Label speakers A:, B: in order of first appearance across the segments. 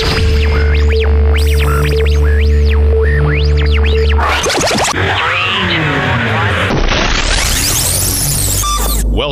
A: Thank you.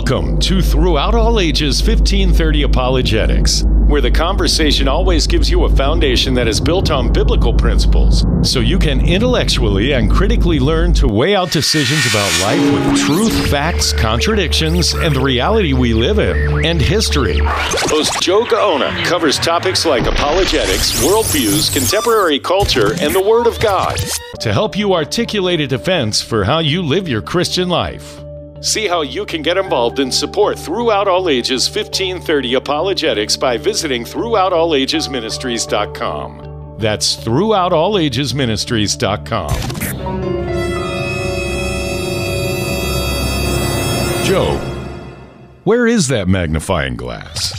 A: Welcome to Throughout All Ages 1530 Apologetics, where the conversation always gives you a foundation that is built on biblical principles, so you can intellectually and critically learn to weigh out decisions about life with truth, facts, contradictions, and the reality we live in, and history. Host Joe Gaona covers topics like apologetics, worldviews, contemporary culture, and the Word of God to help you articulate a defense for how you live your Christian life. See how you can get involved and support Throughout All Ages 1530 Apologetics by visiting throughoutallagesministries.com. That's throughoutallagesministries.com. Joe, where is that magnifying glass?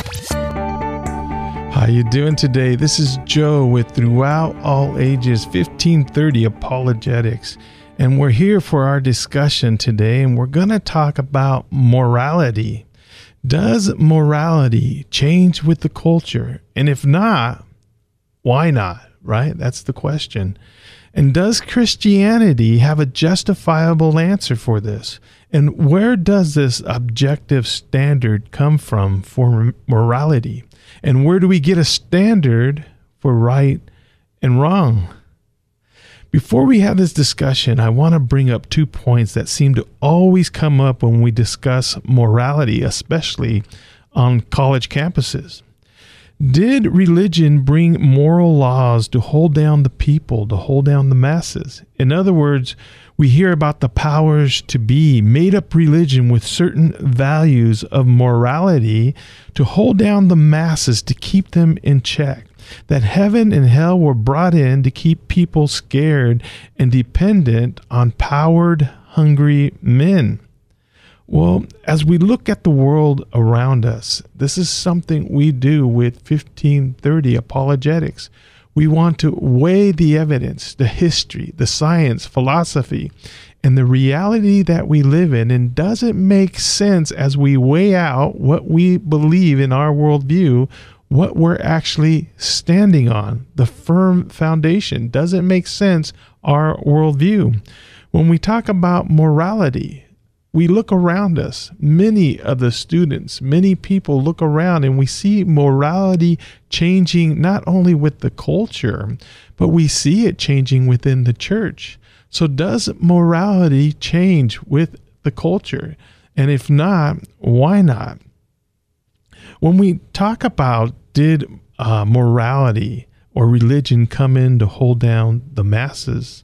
B: How you doing today? This is Joe with Throughout All Ages 1530 Apologetics. And we're here for our discussion today, and we're going to talk about morality. Does morality change with the culture? And if not, why not? Right? That's the question. And does Christianity have a justifiable answer for this? And where does this objective standard come from for morality? And where do we get a standard for right and wrong? Before we have this discussion, I want to bring up two points that seem to always come up when we discuss morality, especially on college campuses. Did religion bring moral laws to hold down the people, to hold down the masses? In other words, we hear about the powers to be made up religion with certain values of morality to hold down the masses, to keep them in check that heaven and hell were brought in to keep people scared and dependent on powered, hungry men. Well, as we look at the world around us, this is something we do with 1530 apologetics. We want to weigh the evidence, the history, the science, philosophy, and the reality that we live in. And does it make sense as we weigh out what we believe in our worldview what we're actually standing on, the firm foundation. Does it make sense, our worldview? When we talk about morality, we look around us. Many of the students, many people look around and we see morality changing not only with the culture, but we see it changing within the church. So, does morality change with the culture? And if not, why not? When we talk about did uh, morality or religion come in to hold down the masses,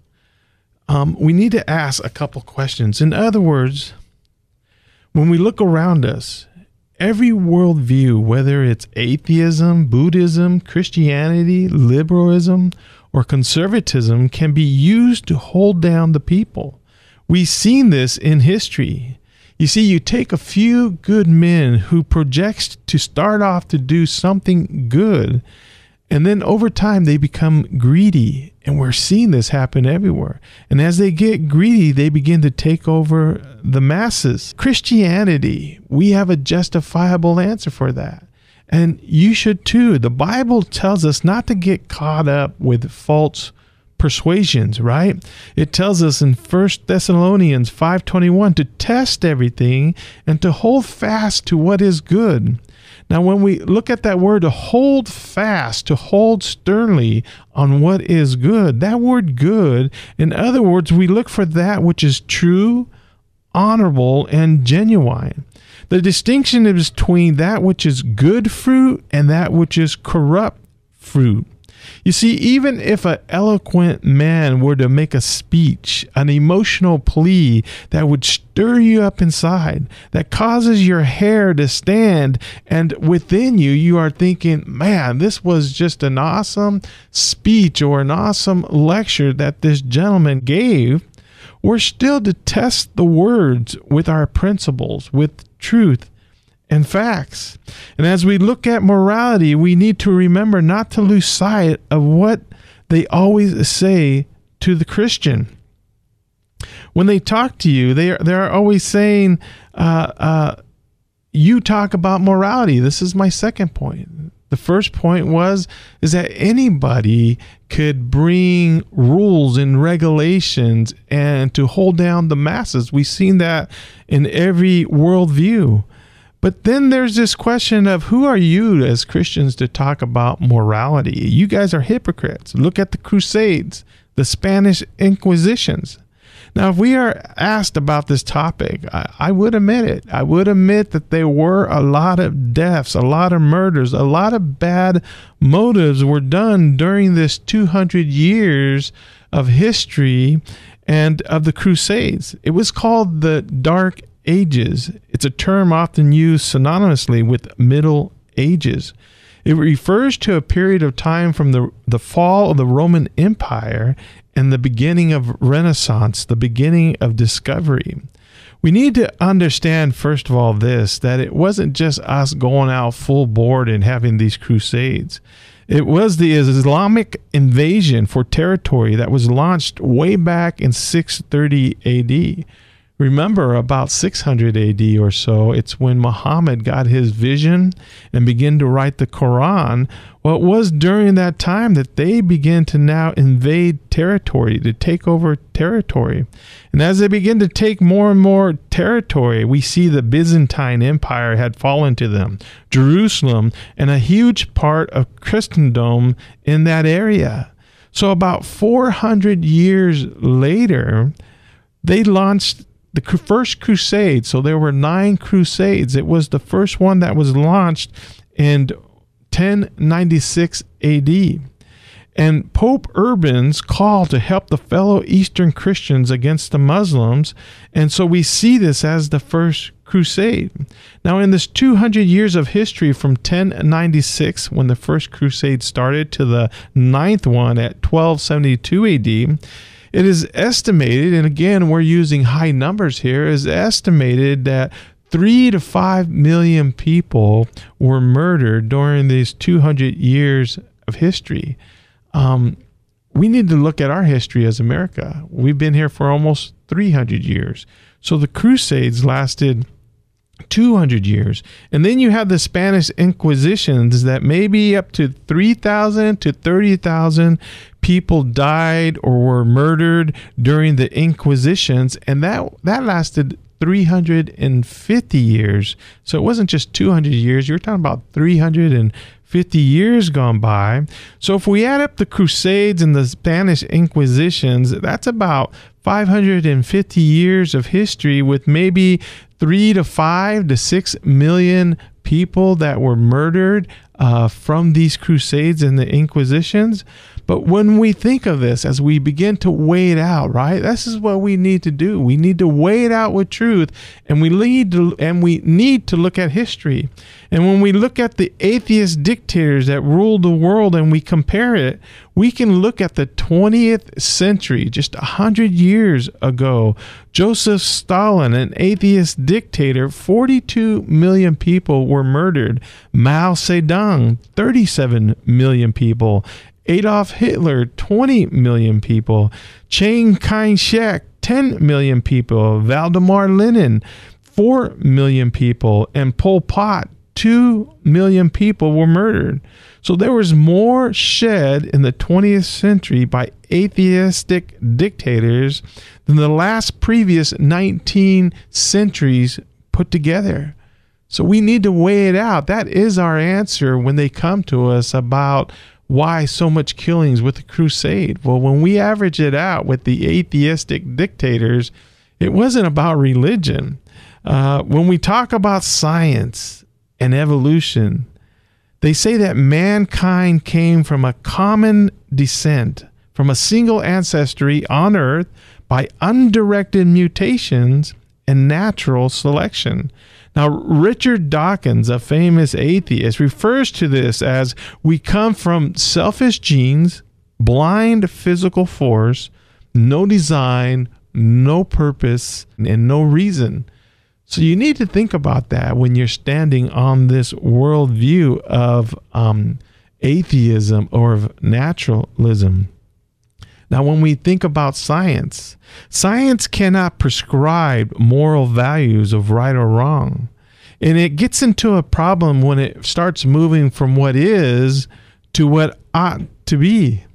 B: um, we need to ask a couple questions. In other words, when we look around us, every worldview, whether it's atheism, Buddhism, Christianity, liberalism, or conservatism, can be used to hold down the people. We've seen this in history. You see, you take a few good men who projects to start off to do something good, and then over time they become greedy. And we're seeing this happen everywhere. And as they get greedy, they begin to take over the masses. Christianity, we have a justifiable answer for that. And you should too. The Bible tells us not to get caught up with false persuasions, right? It tells us in 1 Thessalonians 5:21 to test everything and to hold fast to what is good. Now when we look at that word to hold fast, to hold sternly on what is good, that word good, in other words, we look for that which is true, honorable, and genuine. The distinction is between that which is good fruit and that which is corrupt fruit. You see, even if an eloquent man were to make a speech, an emotional plea that would stir you up inside, that causes your hair to stand, and within you, you are thinking, man, this was just an awesome speech or an awesome lecture that this gentleman gave, we're still to test the words with our principles, with truth and facts. And as we look at morality, we need to remember not to lose sight of what they always say to the Christian. When they talk to you, they are, they're always saying, uh, uh, You talk about morality. This is my second point. The first point was is that anybody could bring rules and regulations and to hold down the masses. We've seen that in every worldview. But then there's this question of who are you as Christians to talk about morality? You guys are hypocrites. Look at the Crusades, the Spanish Inquisitions. Now, if we are asked about this topic, I, I, would admit it. I would admit that there were a lot of deaths, a lot of murders, a lot of bad motives were done during this 200 years of history and of the Crusades. It was called the Dark Ages. It's a term often used synonymously with Middle Ages. It refers to a period of time from the, the fall of the Roman Empire and the beginning of Renaissance, the beginning of discovery. We need to understand, first of all, this that it wasn't just us going out full board and having these crusades. It was the Islamic invasion for territory that was launched way back in 630 AD. Remember, about 600 AD or so, it's when Muhammad got his vision and began to write the Quran. Well, it was during that time that they began to now invade territory, to take over territory. And as they begin to take more and more territory, we see the Byzantine Empire had fallen to them, Jerusalem, and a huge part of Christendom in that area. So, about 400 years later, they launched the first crusade. So there were nine crusades. It was the first one that was launched in 1096 AD. And Pope Urban's call to help the fellow Eastern Christians against the Muslims. And so we see this as the first crusade. Now, in this 200 years of history from 1096, when the first crusade started, to the ninth one at 1272 AD, it is estimated, and again, we're using high numbers here, is estimated that three to five million people were murdered during these 200 years of history. Um, we need to look at our history as America. We've been here for almost 300 years. So the Crusades lasted 200 years. And then you have the Spanish Inquisitions that maybe up to 3,000 to 30,000 people died or were murdered during the Inquisitions. And that, that lasted 350 years. So it wasn't just 200 years. You're talking about 350 years gone by. So if we add up the Crusades and the Spanish Inquisitions, that's about 550 years of history with maybe three to five to six million people that were murdered uh, from these crusades and the inquisitions but when we think of this, as we begin to weigh it out, right? This is what we need to do. We need to weigh it out with truth, and we need to and we need to look at history. And when we look at the atheist dictators that ruled the world and we compare it, we can look at the 20th century, just 100 years ago. Joseph Stalin, an atheist dictator, 42 million people were murdered. Mao Zedong, 37 million people. Adolf Hitler, 20 million people. Chiang Kai shek, 10 million people. Vladimir Lenin, 4 million people. And Pol Pot, 2 million people were murdered. So there was more shed in the 20th century by atheistic dictators than the last previous 19 centuries put together. So we need to weigh it out. That is our answer when they come to us about why so much killings with the crusade? Well, when we average it out with the atheistic dictators, it wasn't about religion. Uh, when we talk about science and evolution, they say that mankind came from a common descent, from a single ancestry on earth by undirected mutations and natural selection. Now, Richard Dawkins, a famous atheist, refers to this as we come from selfish genes, blind physical force, no design, no purpose, and no reason. So you need to think about that when you're standing on this worldview of um, atheism or of naturalism. Now, when we think about science, science cannot prescribe moral values of right or wrong. And it gets into a problem when it starts moving from what is to what ought to be.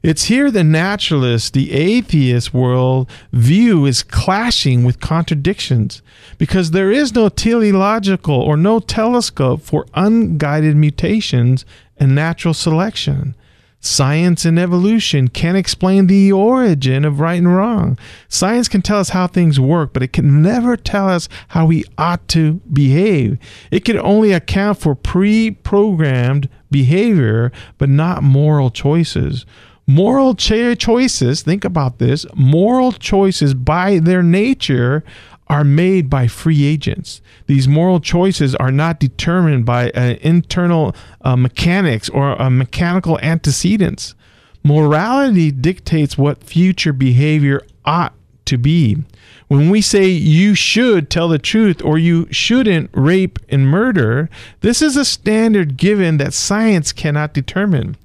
B: It's here the naturalist, the atheist world view is clashing with contradictions because there is no teleological or no telescope for unguided mutations and natural selection. Science and evolution can't explain the origin of right and wrong. Science can tell us how things work, but it can never tell us how we ought to behave. It can only account for pre programmed behavior, but not moral choices. Moral cho- choices, think about this, moral choices by their nature are made by free agents. These moral choices are not determined by uh, internal uh, mechanics or uh, mechanical antecedents. Morality dictates what future behavior ought to be. When we say you should tell the truth or you shouldn't rape and murder, this is a standard given that science cannot determine.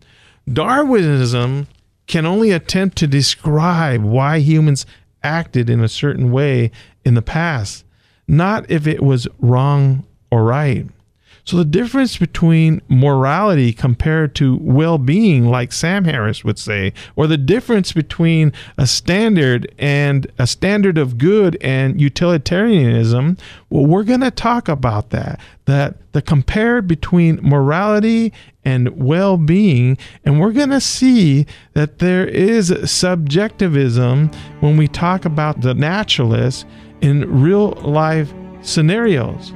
B: Darwinism can only attempt to describe why humans acted in a certain way in the past, not if it was wrong or right. So the difference between morality compared to well-being like Sam Harris would say or the difference between a standard and a standard of good and utilitarianism, well we're going to talk about that that the compare between morality and well-being and we're going to see that there is subjectivism when we talk about the naturalists in real life scenarios.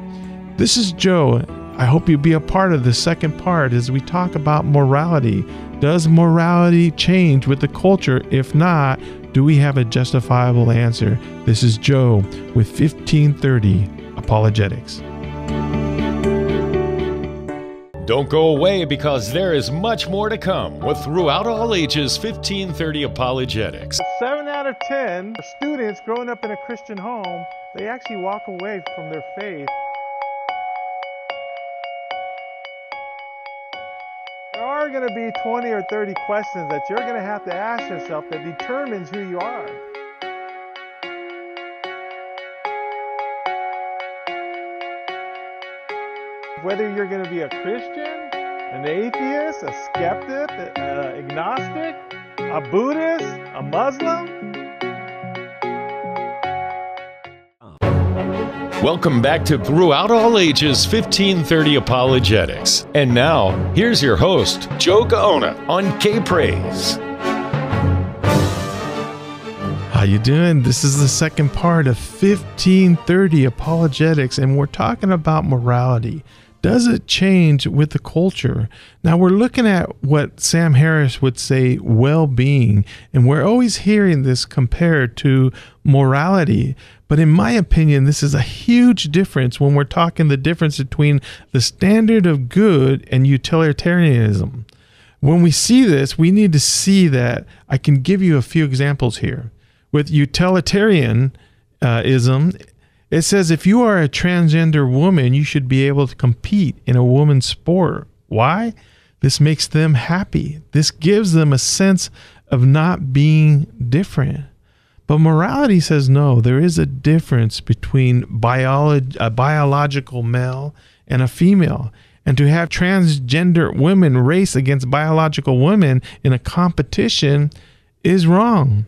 B: This is Joe I hope you be a part of the second part as we talk about morality. Does morality change with the culture? If not, do we have a justifiable answer? This is Joe with 1530 Apologetics.
A: Don't go away because there is much more to come with Throughout All Ages 1530 Apologetics.
B: Seven out of ten students growing up in a Christian home, they actually walk away from their faith are going to be 20 or 30 questions that you're going to have to ask yourself that determines who you are. Whether you're going to be a Christian, an atheist, a skeptic, an agnostic, a Buddhist, a Muslim,
A: Welcome back to Throughout All Ages 1530 Apologetics. And now, here's your host, Joe Gaona on K Praise.
B: How you doing? This is the second part of 1530 Apologetics, and we're talking about morality. Does it change with the culture? Now we're looking at what Sam Harris would say well being, and we're always hearing this compared to morality. But in my opinion, this is a huge difference when we're talking the difference between the standard of good and utilitarianism. When we see this, we need to see that I can give you a few examples here. With utilitarianism, it says if you are a transgender woman, you should be able to compete in a woman's sport. Why? This makes them happy. This gives them a sense of not being different. But morality says no, there is a difference between biolog- a biological male and a female. And to have transgender women race against biological women in a competition is wrong.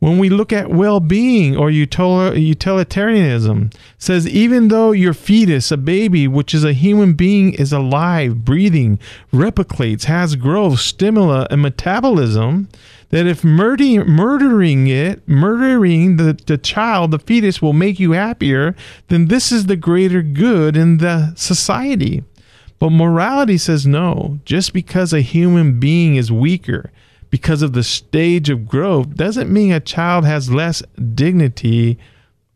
B: When we look at well-being or utilitarianism, says even though your fetus, a baby, which is a human being, is alive, breathing, replicates, has growth, stimula, and metabolism, that if murdering, murdering it, murdering the, the child, the fetus, will make you happier, then this is the greater good in the society. But morality says no. Just because a human being is weaker because of the stage of growth doesn't mean a child has less dignity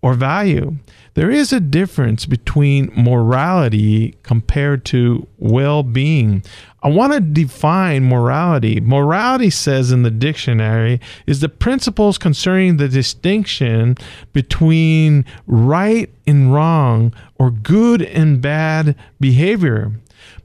B: or value. There is a difference between morality compared to well being. I want to define morality. Morality says in the dictionary is the principles concerning the distinction between right and wrong or good and bad behavior.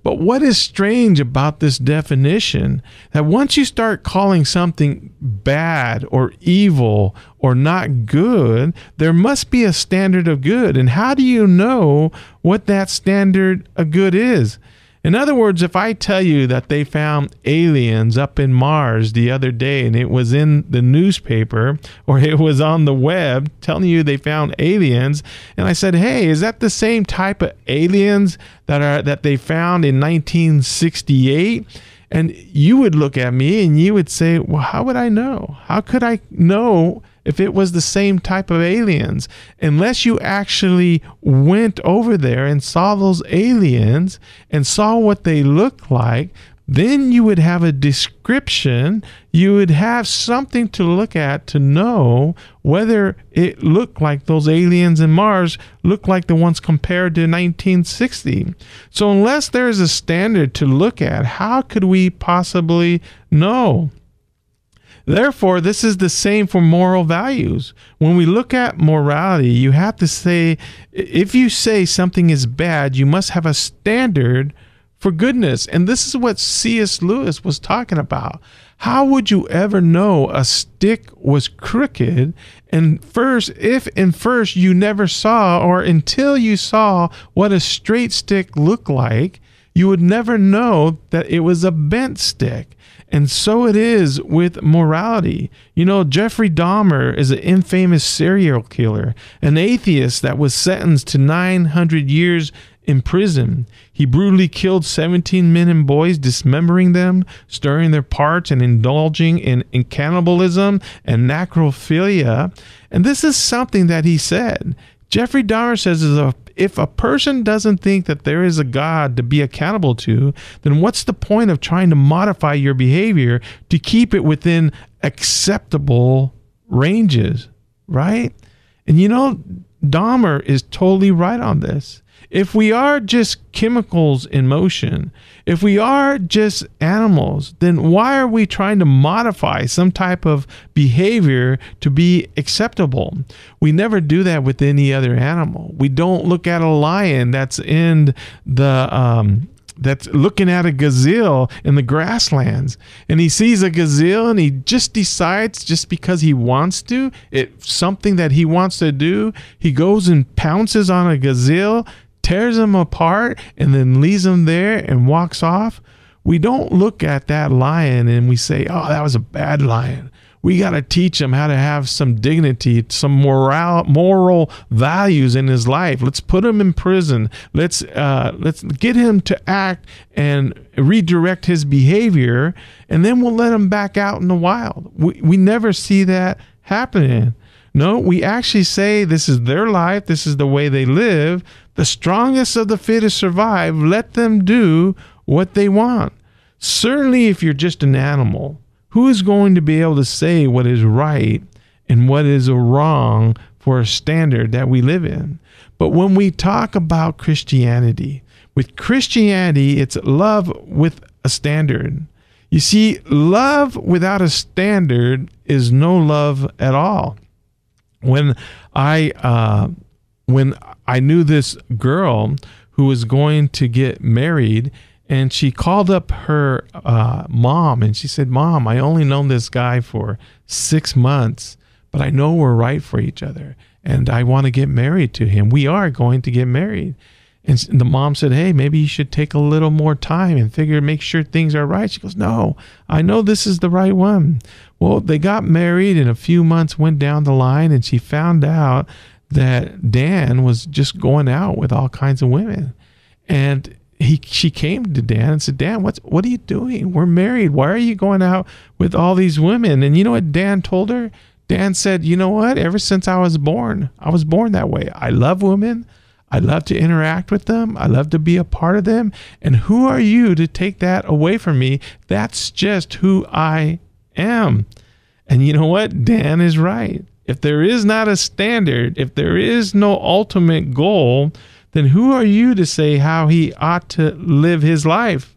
B: But what is strange about this definition that once you start calling something bad or evil or not good, there must be a standard of good. And how do you know what that standard of good is? In other words, if I tell you that they found aliens up in Mars the other day and it was in the newspaper or it was on the web telling you they found aliens and I said, "Hey, is that the same type of aliens that are that they found in 1968?" And you would look at me and you would say, "Well, how would I know? How could I know if it was the same type of aliens. Unless you actually went over there and saw those aliens and saw what they look like, then you would have a description. You would have something to look at to know whether it looked like those aliens in Mars looked like the ones compared to 1960. So, unless there's a standard to look at, how could we possibly know? Therefore, this is the same for moral values. When we look at morality, you have to say, if you say something is bad, you must have a standard for goodness. And this is what C.S. Lewis was talking about. How would you ever know a stick was crooked? And first, if in first you never saw, or until you saw what a straight stick looked like, you would never know that it was a bent stick. And so it is with morality. You know, Jeffrey Dahmer is an infamous serial killer, an atheist that was sentenced to 900 years in prison. He brutally killed 17 men and boys, dismembering them, stirring their parts, and indulging in, in cannibalism and necrophilia. And this is something that he said. Jeffrey Dahmer says if a person doesn't think that there is a God to be accountable to, then what's the point of trying to modify your behavior to keep it within acceptable ranges, right? And you know, Dahmer is totally right on this. If we are just chemicals in motion, if we are just animals, then why are we trying to modify some type of behavior to be acceptable? We never do that with any other animal. We don't look at a lion that's in the um, that's looking at a gazelle in the grasslands and he sees a gazelle and he just decides just because he wants to it's something that he wants to do he goes and pounces on a gazelle tears them apart and then leaves them there and walks off, we don't look at that lion and we say, oh, that was a bad lion. We got to teach him how to have some dignity, some moral, moral values in his life. Let's put him in prison. Let's uh, let's get him to act and redirect his behavior, and then we'll let him back out in the wild. We we never see that happening. No, we actually say this is their life, this is the way they live. The strongest of the fittest survive. Let them do what they want. Certainly, if you're just an animal, who is going to be able to say what is right and what is wrong for a standard that we live in? But when we talk about Christianity, with Christianity, it's love with a standard. You see, love without a standard is no love at all. When I uh, when I knew this girl who was going to get married, and she called up her uh, mom and she said, Mom, I only known this guy for six months, but I know we're right for each other and I want to get married to him. We are going to get married. And the mom said, Hey, maybe you should take a little more time and figure, make sure things are right. She goes, No, I know this is the right one. Well, they got married and a few months went down the line and she found out that Dan was just going out with all kinds of women. And he she came to Dan and said, Dan, what's what are you doing? We're married. Why are you going out with all these women? And you know what Dan told her? Dan said, You know what? Ever since I was born, I was born that way. I love women. I love to interact with them. I love to be a part of them. And who are you to take that away from me? That's just who I am. And you know what? Dan is right. If there is not a standard, if there is no ultimate goal, then who are you to say how he ought to live his life?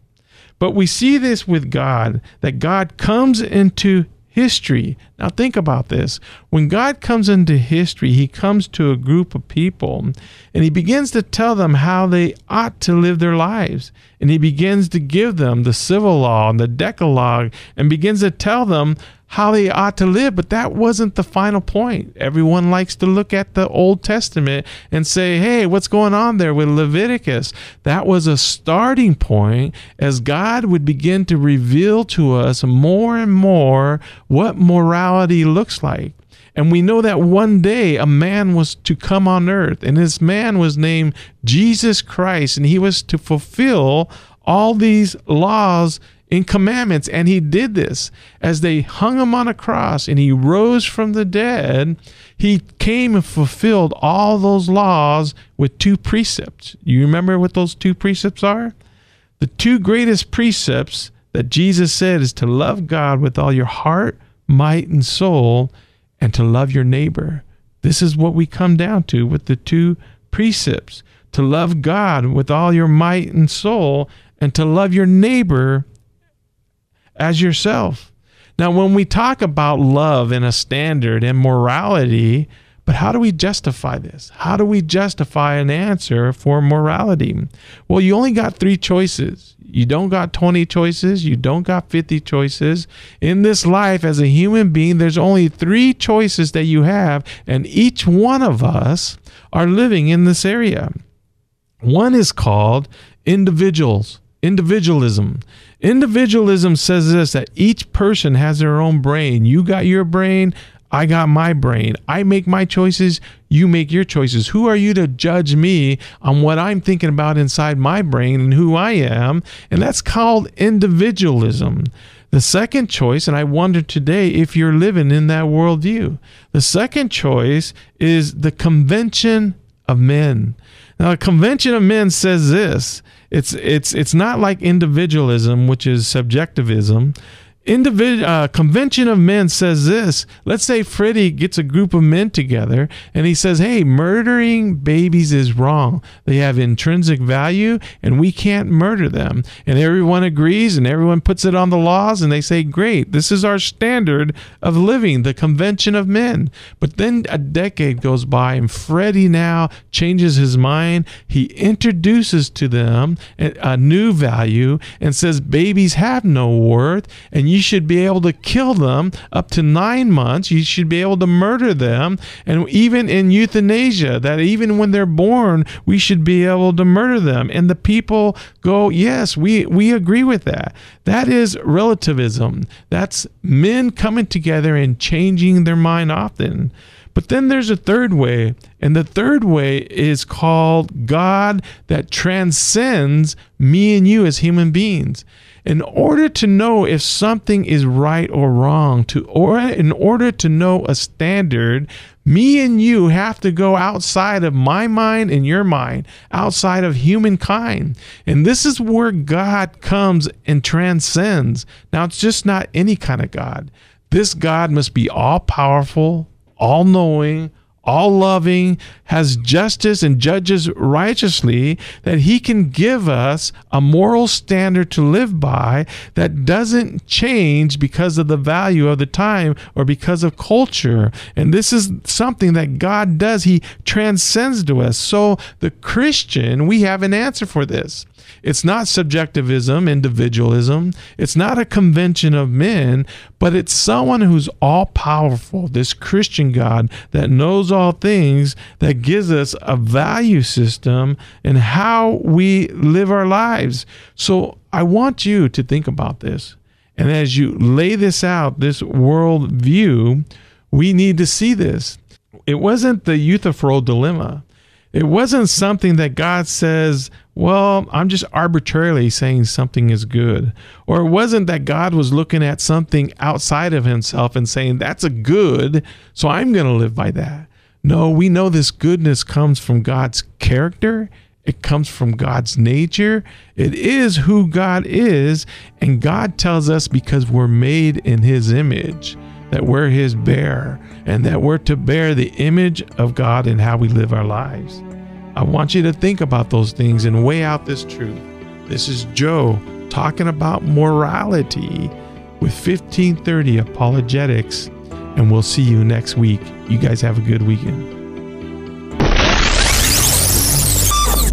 B: But we see this with God, that God comes into history. Now, think about this. When God comes into history, he comes to a group of people and he begins to tell them how they ought to live their lives. and he begins to give them the civil law and the Decalogue and begins to tell them how they ought to live. But that wasn't the final point. Everyone likes to look at the Old Testament and say, hey, what's going on there with Leviticus? That was a starting point as God would begin to reveal to us more and more what morality looks like. And we know that one day a man was to come on earth, and this man was named Jesus Christ, and he was to fulfill all these laws and commandments. And he did this as they hung him on a cross and he rose from the dead. He came and fulfilled all those laws with two precepts. You remember what those two precepts are? The two greatest precepts that Jesus said is to love God with all your heart, might, and soul, and to love your neighbor. This is what we come down to with the two precepts to love God with all your might and soul, and to love your neighbor as yourself. Now, when we talk about love and a standard and morality, but how do we justify this? How do we justify an answer for morality? Well, you only got three choices. You don't got 20 choices. You don't got 50 choices. In this life, as a human being, there's only three choices that you have, and each one of us are living in this area. One is called individuals, individualism. Individualism says this that each person has their own brain. You got your brain, I got my brain. I make my choices, you make your choices. Who are you to judge me on what I'm thinking about inside my brain and who I am? And that's called individualism. The second choice, and I wonder today if you're living in that worldview, the second choice is the convention of men. Now, the convention of men says this it's it's it's not like individualism, which is subjectivism. Individual uh, convention of men says this. Let's say Freddie gets a group of men together and he says, "Hey, murdering babies is wrong. They have intrinsic value, and we can't murder them." And everyone agrees, and everyone puts it on the laws, and they say, "Great, this is our standard of living." The convention of men. But then a decade goes by, and Freddie now changes his mind. He introduces to them a new value and says, "Babies have no worth," and you should be able to kill them up to nine months. You should be able to murder them. And even in euthanasia, that even when they're born, we should be able to murder them. And the people go, yes, we, we agree with that. That is relativism. That's men coming together and changing their mind often. But then there's a third way, and the third way is called God that transcends me and you as human beings in order to know if something is right or wrong, to or in order to know a standard, me and you have to go outside of my mind and your mind, outside of humankind. And this is where God comes and transcends. Now, it's just not any kind of God. This God must be all powerful, all knowing, all loving, has justice, and judges righteously, that he can give us a moral standard to live by that doesn't change because of the value of the time or because of culture. And this is something that God does. He transcends to us. So, the Christian, we have an answer for this. It's not subjectivism, individualism. It's not a convention of men, but it's someone who's all powerful, this Christian God that knows all things, that gives us a value system and how we live our lives. So I want you to think about this. And as you lay this out, this world view, we need to see this. It wasn't the Euthyphro dilemma. It wasn't something that God says, well, I'm just arbitrarily saying something is good. Or it wasn't that God was looking at something outside of himself and saying, that's a good, so I'm going to live by that. No, we know this goodness comes from God's character. It comes from God's nature. It is who God is. And God tells us because we're made in his image that we're his bearer and that we're to bear the image of God in how we live our lives. I want you to think about those things and weigh out this truth. This is Joe talking about morality with 1530 Apologetics, and we'll see you next week. You guys have a good weekend.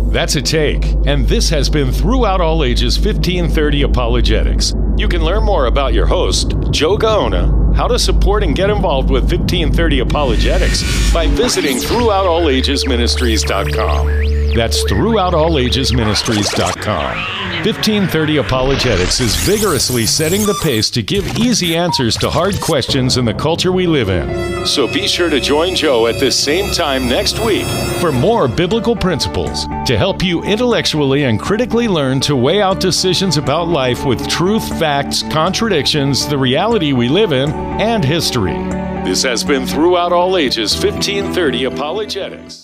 A: That's a take, and this has been Throughout All Ages 1530 Apologetics. You can learn more about your host, Joe Gaona, how to support and get involved with 1530 Apologetics by visiting throughoutallagesministries.com. That's throughoutallagesministries.com. 1530 Apologetics is vigorously setting the pace to give easy answers to hard questions in the culture we live in. So be sure to join Joe at this same time next week for more biblical principles to help you intellectually and critically learn to weigh out decisions about life with truth, facts, contradictions, the reality we live in, and history. This has been Throughout All Ages 1530 Apologetics.